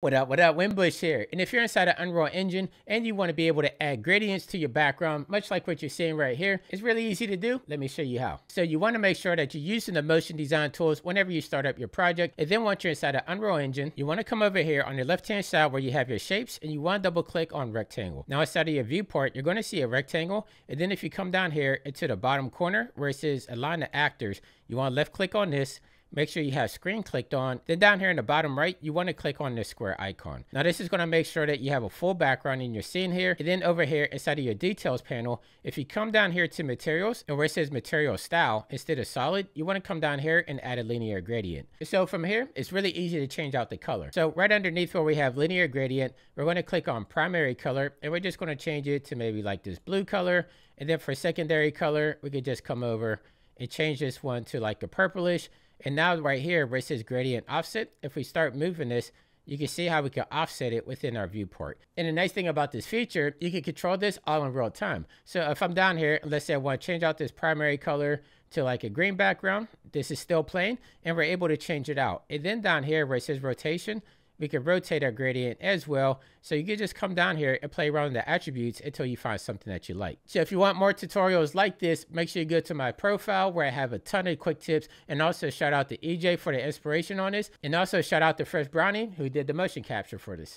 What up, what up, Winbush here. And if you're inside of Unreal Engine and you want to be able to add gradients to your background, much like what you're seeing right here, it's really easy to do. Let me show you how. So you want to make sure that you're using the motion design tools whenever you start up your project. And then once you're inside of Unreal Engine, you want to come over here on the left-hand side where you have your shapes and you want to double click on rectangle. Now inside of your viewport, you're going to see a rectangle. And then if you come down here into the bottom corner where it says align the actors, you want to left click on this Make sure you have screen clicked on. Then down here in the bottom right, you want to click on this square icon. Now this is going to make sure that you have a full background in your scene here. And then over here inside of your details panel, if you come down here to materials and where it says material style instead of solid, you want to come down here and add a linear gradient. So from here, it's really easy to change out the color. So right underneath where we have linear gradient, we're going to click on primary color and we're just going to change it to maybe like this blue color. And then for secondary color, we could just come over and change this one to like a purplish. And now right here where it says gradient offset, if we start moving this, you can see how we can offset it within our viewport. And the nice thing about this feature, you can control this all in real time. So if I'm down here, let's say I want to change out this primary color to like a green background, this is still plain, and we're able to change it out. And then down here where it says rotation, we can rotate our gradient as well. So you can just come down here and play around with the attributes until you find something that you like. So if you want more tutorials like this, make sure you go to my profile where I have a ton of quick tips and also shout out to EJ for the inspiration on this. And also shout out to Fresh Brownie who did the motion capture for this.